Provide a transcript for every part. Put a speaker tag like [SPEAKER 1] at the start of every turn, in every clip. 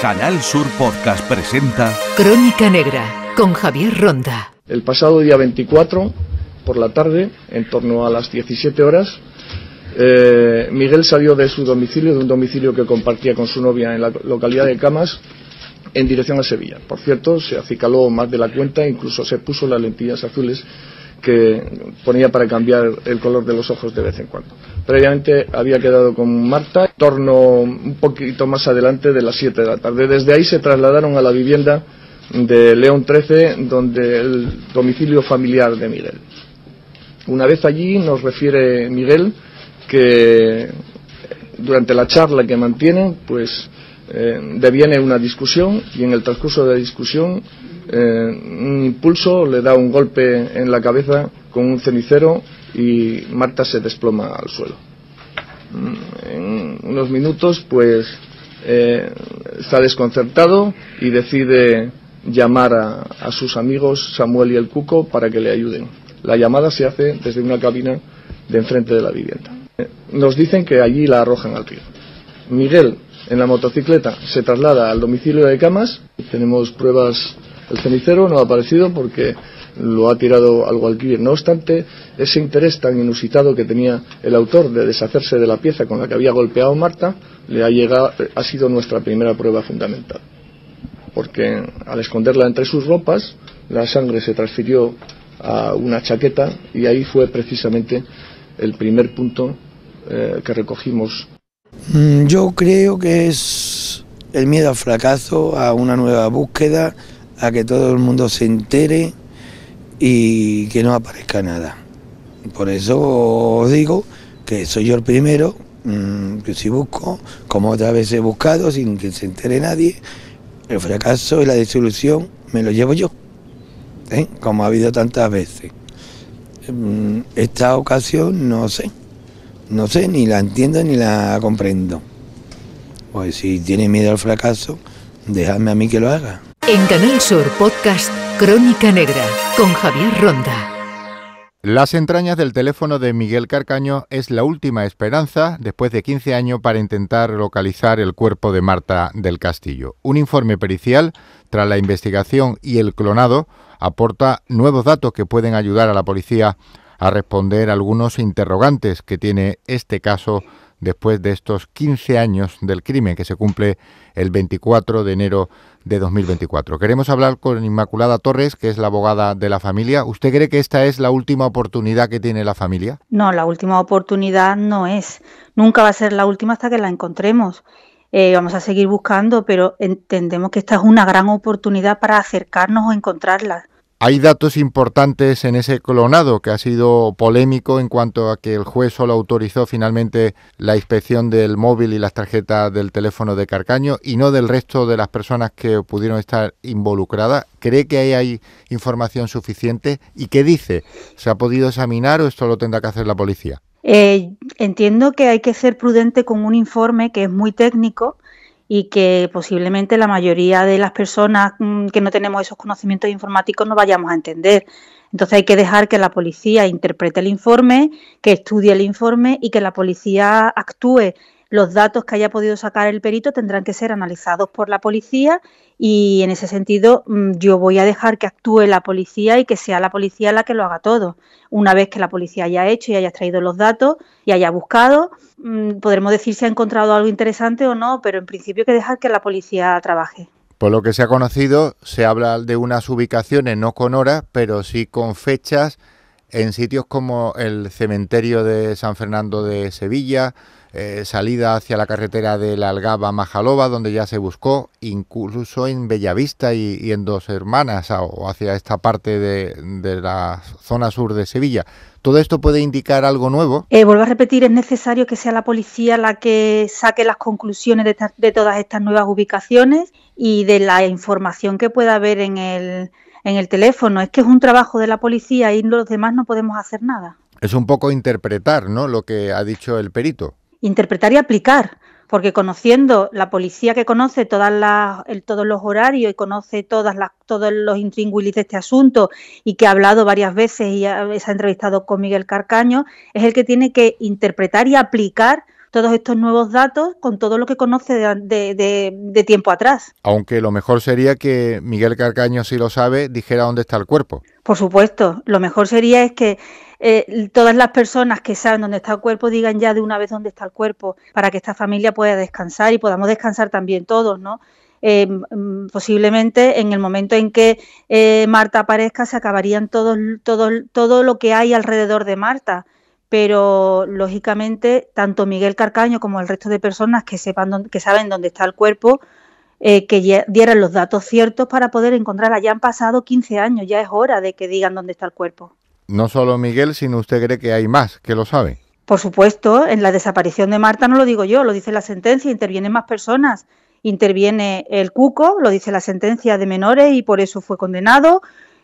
[SPEAKER 1] Canal Sur Podcast presenta
[SPEAKER 2] Crónica Negra con Javier Ronda.
[SPEAKER 3] El pasado día 24, por la tarde, en torno a las 17 horas, eh, Miguel salió de su domicilio, de un domicilio que compartía con su novia en la localidad de Camas, en dirección a Sevilla. Por cierto, se acicaló más de la cuenta, incluso se puso las lentillas azules que ponía para cambiar el color de los ojos de vez en cuando. Previamente había quedado con Marta, torno un poquito más adelante de las 7 de la tarde. Desde ahí se trasladaron a la vivienda de León 13, donde el domicilio familiar de Miguel. Una vez allí nos refiere Miguel que durante la charla que mantienen, pues eh, deviene una discusión y en el transcurso de la discusión eh, un impulso le da un golpe en la cabeza con un cenicero y Marta se desploma al suelo. Mm, en unos minutos, pues eh, está desconcertado y decide llamar a, a, sus amigos Samuel y el Cuco para que le ayuden. La llamada se hace desde una cabina de enfrente de la vivienda. Nos dicen que allí la arrojan al río. Miguel, en la motocicleta, se traslada al domicilio de Camas. Tenemos pruebas. El cenicero no ha aparecido porque lo ha tirado al Guadalquivir. No obstante, ese interés tan inusitado que tenía el autor de deshacerse de la pieza con la que había golpeado Marta le ha, llegado, ha sido nuestra primera prueba fundamental. Porque al esconderla entre sus ropas, la sangre se transfirió a una chaqueta y ahí fue precisamente el primer punto eh, que recogimos.
[SPEAKER 4] Mm, yo creo que es el miedo al fracaso, a una nueva búsqueda, a que todo el mundo se entere y que no aparezca nada. Por eso os digo que soy yo el primero, mmm, que si busco, como otra vez he buscado, sin que se entere nadie, el fracaso y la disolución me lo llevo yo, ¿eh? como ha habido tantas veces. Mm, esta ocasión no sé, no sé, ni la entiendo ni la comprendo. Pues si tiene miedo al fracaso, déjame a mí que lo haga.
[SPEAKER 2] En Canal Sur Podcast Crónica Negra con Javier Ronda.
[SPEAKER 5] Las entrañas del teléfono de Miguel Carcaño es la última esperanza después de 15 años para intentar localizar el cuerpo de Marta del Castillo. Un informe pericial tras la investigación y el clonado aporta nuevos datos que pueden ayudar a la policía a responder algunos interrogantes que tiene este caso después de estos 15 años del crimen que se cumple el 24 de enero de 2024. Queremos hablar con Inmaculada Torres, que es la abogada de la familia. ¿Usted cree que esta es la última oportunidad que tiene la familia?
[SPEAKER 6] No, la última oportunidad no es. Nunca va a ser la última hasta que la encontremos. Eh, vamos a seguir buscando, pero entendemos que esta es una gran oportunidad para acercarnos o encontrarla.
[SPEAKER 5] Hay datos importantes en ese clonado que ha sido polémico en cuanto a que el juez solo autorizó finalmente la inspección del móvil y las tarjetas del teléfono de Carcaño y no del resto de las personas que pudieron estar involucradas. ¿Cree que ahí hay información suficiente? ¿Y qué dice? ¿Se ha podido examinar o esto lo tendrá que hacer la policía?
[SPEAKER 6] Eh, entiendo que hay que ser prudente con un informe que es muy técnico y que posiblemente la mayoría de las personas mm, que no tenemos esos conocimientos informáticos no vayamos a entender. Entonces hay que dejar que la policía interprete el informe, que estudie el informe y que la policía actúe los datos que haya podido sacar el perito tendrán que ser analizados por la policía y en ese sentido mm, yo voy a dejar que actúe la policía y que sea la policía la que lo haga todo. Una vez que la policía haya hecho y haya extraído los datos y haya buscado, mm, podremos decir si ha encontrado algo interesante o no, pero en principio hay que dejar que la policía trabaje.
[SPEAKER 5] Por lo que se ha conocido, se habla de unas ubicaciones no con horas, pero sí con fechas en sitios como el cementerio de San Fernando de Sevilla, eh, salida hacia la carretera de la Algaba Majaloba, donde ya se buscó, incluso en Bellavista y, en Dos Hermanas, o hacia esta parte de, la zona sur de Sevilla. ¿Todo esto puede indicar algo nuevo?
[SPEAKER 6] Eh, vuelvo a repetir, es necesario que sea la policía la que saque las conclusiones de, de todas estas nuevas ubicaciones y de la información que pueda haber en el, en el teléfono. Es que es un trabajo de la policía y los demás no podemos hacer nada.
[SPEAKER 5] Es un poco interpretar, ¿no? Lo que ha dicho el perito
[SPEAKER 6] interpretar y aplicar, porque conociendo la policía que conoce todas las, todos los horarios y conoce todas las, todos los intríngulis de este asunto y que ha hablado varias veces y se ha entrevistado con Miguel Carcaño, es el que tiene que interpretar y aplicar todos estos nuevos datos con todo lo que conoce de, tiempo atrás.
[SPEAKER 5] Aunque lo mejor sería que Miguel Carcaño, si lo sabe, dijera dónde está el cuerpo.
[SPEAKER 6] Por supuesto, lo mejor sería es que eh, todas las personas que saben dónde está el cuerpo digan ya de una vez dónde está el cuerpo para que esta familia pueda descansar y podamos descansar también todos, ¿no? Eh, mm, posiblemente en el momento en que eh, Marta aparezca se acabarían todo, todo, todo lo que hay alrededor de Marta pero lógicamente tanto Miguel Carcaño como el resto de personas que sepan que saben dónde está el cuerpo eh, que dieran los datos ciertos para poder encontrarla. Ya han pasado 15 años, ya es hora de que digan dónde está el cuerpo.
[SPEAKER 5] No solo Miguel, sino usted cree que hay más que lo sabe.
[SPEAKER 6] Por supuesto, en la desaparición de Marta no lo digo yo, lo dice la sentencia, intervienen más personas. Interviene el Cuco, lo dice la sentencia de menores y por eso fue condenado.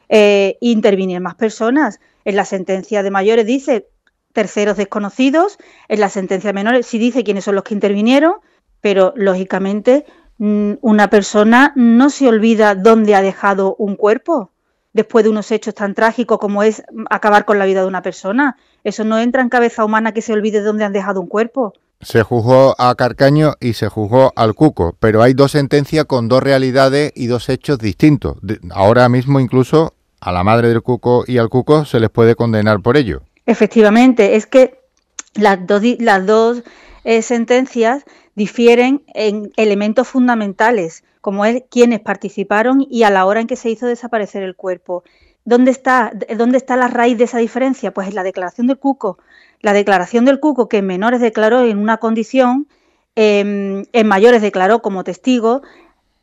[SPEAKER 6] Eh, intervienen más personas. En la sentencia de mayores dice terceros desconocidos. En la sentencia de menores sí dice quiénes son los que intervinieron, pero lógicamente mm, una persona no se olvida dónde ha dejado un cuerpo después de unos hechos tan trágicos como es acabar con la vida de una persona. Eso no entra en cabeza humana que se olvide dónde han dejado un cuerpo.
[SPEAKER 5] Se juzgó a Carcaño y se juzgó al Cuco, pero hay dos sentencias con dos realidades y dos hechos distintos. Ahora mismo incluso a la madre del Cuco y al Cuco se les puede condenar por ello.
[SPEAKER 6] Efectivamente, es que las dos, las dos eh, sentencias difieren en elementos fundamentales, como es quienes participaron y a la hora en que se hizo desaparecer el cuerpo. ¿Dónde está, ¿Dónde está la raíz de esa diferencia? Pues en la declaración del Cuco. La declaración del Cuco, que en menores declaró en una condición, em, en mayores declaró como testigo,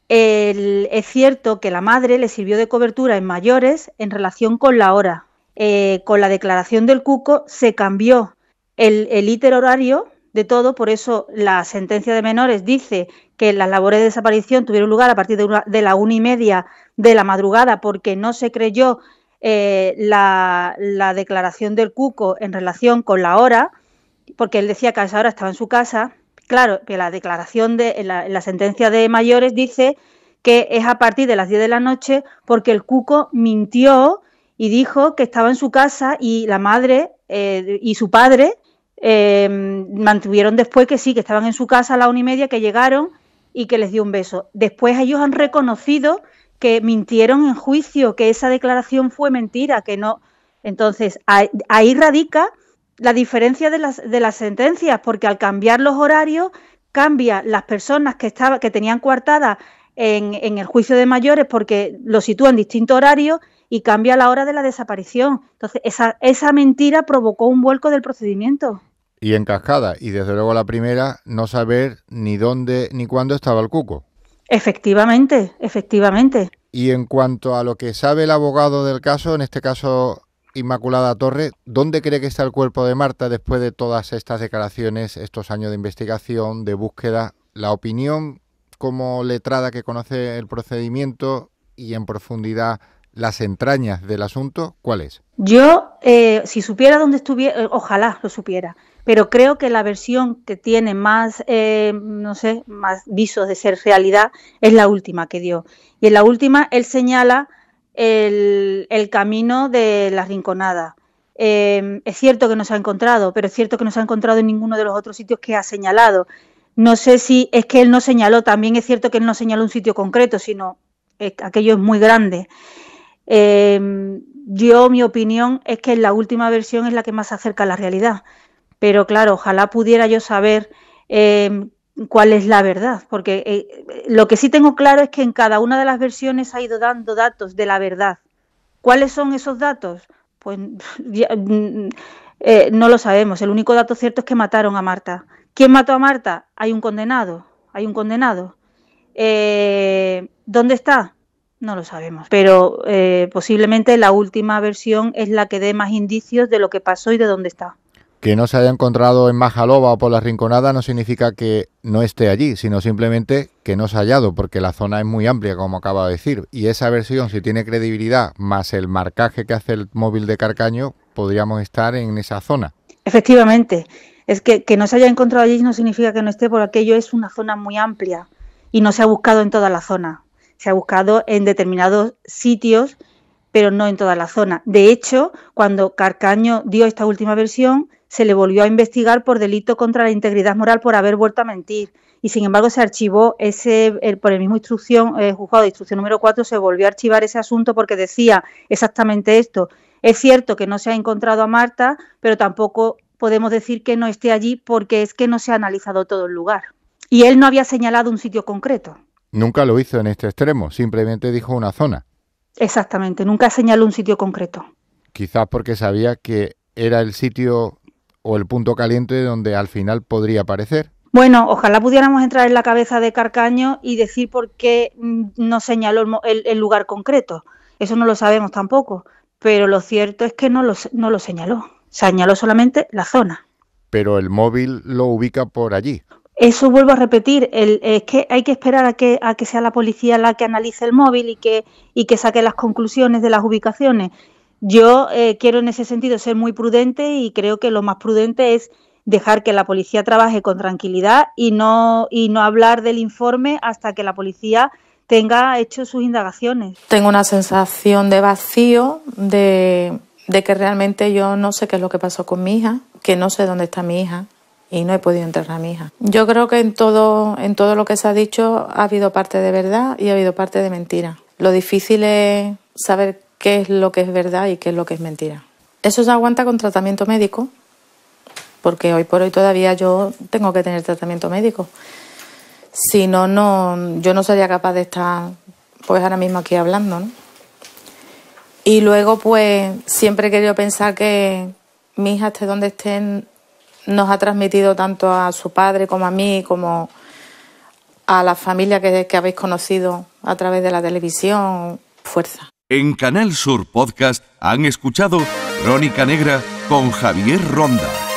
[SPEAKER 6] es cierto que la madre le sirvió de cobertura en mayores en relación con la hora, eh, con la declaración del Cuco se cambió el, el horario de todo, por eso la sentencia de menores dice que las labores de desaparición tuvieron lugar a partir de, la una y media de la madrugada porque no se creyó eh, la, declaración del Cuco en relación con la hora, porque él decía que a esa hora estaba en su casa. Claro, que la declaración de la, la sentencia de mayores dice que es a partir de las 10 de la noche porque el Cuco mintió y dijo que estaba en su casa y la madre eh, y su padre eh, mantuvieron después que sí, que estaban en su casa a la una y media, que llegaron y que les dio un beso. Después ellos han reconocido que mintieron en juicio, que esa declaración fue mentira, que no. Entonces, ahí, radica la diferencia de las, de las sentencias, porque al cambiar los horarios, cambia las personas que, estaba, que tenían coartada en, en el juicio de mayores porque lo sitúan en distintos horarios y cambia la hora de la desaparición. Entonces, esa, esa mentira provocó un vuelco del procedimiento.
[SPEAKER 5] Y en cascada, y desde luego la primera, no saber ni dónde ni cuándo estaba el cuco.
[SPEAKER 6] Efectivamente, efectivamente.
[SPEAKER 5] Y en cuanto a lo que sabe el abogado del caso, en este caso Inmaculada Torre, ¿dónde cree que está el cuerpo de Marta después de todas estas declaraciones, estos años de investigación, de búsqueda? La opinión como letrada que conoce el procedimiento y en profundidad las entrañas del asunto, ¿cuál es?
[SPEAKER 6] Yo, eh, si supiera dónde estuviera, eh, ojalá lo supiera, pero creo que la versión que tiene más, eh, no sé, más visos de ser realidad es la última que dio. Y en la última él señala el, camino de la rinconada. es cierto que no se ha encontrado, pero es cierto que no se ha encontrado en ninguno de los otros sitios que ha señalado. No sé si es que él no señaló, también es cierto que él no señaló un sitio concreto, sino aquello es muy grande. Eh, yo, mi opinión es que la última versión es la que más se acerca a la realidad. Pero claro, ojalá pudiera yo saber em, cuál es la verdad, porque eh, lo que sí tengo claro es que en cada una de las versiones ha ido dando datos de la verdad. ¿Cuáles son esos datos? Pues mm, eh, no lo sabemos. El único dato cierto es que mataron a Marta. ¿Quién mató a Marta? Hay un condenado. Hay un condenado. Eh, ¿Dónde está? No lo sabemos, pero eh, posiblemente la última versión es la que dé más indicios de lo que pasó y de dónde está.
[SPEAKER 5] Que no se haya encontrado en Majaloba o por la Rinconada no significa que no esté allí, sino simplemente que no se ha hallado, porque la zona es muy amplia, como acaba de decir. Y esa versión, si tiene credibilidad, más el marcaje que hace el móvil de Carcaño, podríamos estar en esa zona.
[SPEAKER 6] Efectivamente, es que, que no se haya encontrado allí no significa que no esté, porque aquello es una zona muy amplia y no se ha buscado en toda la zona se ha buscado en determinados sitios, pero no en toda la zona. De hecho, cuando Carcaño dio esta última versión, se le volvió a investigar por delito contra la integridad moral por haber vuelto a mentir. Y sin embargo se archivó ese, por el mismo instrucción, el juzgado de instrucción número 4, se volvió a archivar ese asunto porque decía exactamente esto. Es cierto que no se ha encontrado a Marta, pero tampoco podemos decir que no esté allí porque es que no se ha analizado todo el lugar. Y él no había señalado un sitio concreto.
[SPEAKER 5] Nunca lo hizo en este extremo, simplemente dijo una zona.
[SPEAKER 6] Exactamente, nunca señaló un sitio concreto.
[SPEAKER 5] Quizás porque sabía que era el sitio o el punto caliente donde al final podría aparecer.
[SPEAKER 6] Bueno, ojalá pudiéramos entrar en la cabeza de Carcaño y decir por qué mm, no señaló el, lugar concreto. Eso no lo sabemos tampoco, pero lo cierto es que no lo, no lo señaló. Señaló solamente la zona.
[SPEAKER 5] Pero el móvil lo ubica por allí.
[SPEAKER 6] Eso vuelvo a repetir, es que hay que esperar a que, a que sea la policía la que analice el móvil y que, y que saque las conclusiones de las ubicaciones. Yo eh, quiero en ese sentido ser muy prudente y creo que lo más prudente es dejar que la policía trabaje con tranquilidad y no, y no hablar del informe hasta que la policía tenga hecho sus indagaciones.
[SPEAKER 7] Tengo una sensación de vacío, de, de que realmente yo no sé qué es lo que pasó con mi hija, que no sé dónde está mi hija, y no he podido enterrar a mi hija. Yo creo que en todo, en todo lo que se ha dicho ha habido parte de verdad y ha habido parte de mentira. Lo difícil es saber qué es lo que es verdad y qué es lo que es mentira. Eso se aguanta con tratamiento médico, porque hoy por hoy todavía yo tengo que tener tratamiento médico. Si no, no, yo no sería capaz de estar pues ahora mismo aquí hablando, Y luego, pues, siempre he querido pensar que mi hija esté donde esté nos ha transmitido tanto a su padre como a mí, como a la familia que, habéis conocido a través de la televisión, fuerza.
[SPEAKER 1] En Canal Sur Podcast han escuchado Crónica Negra con Javier Ronda.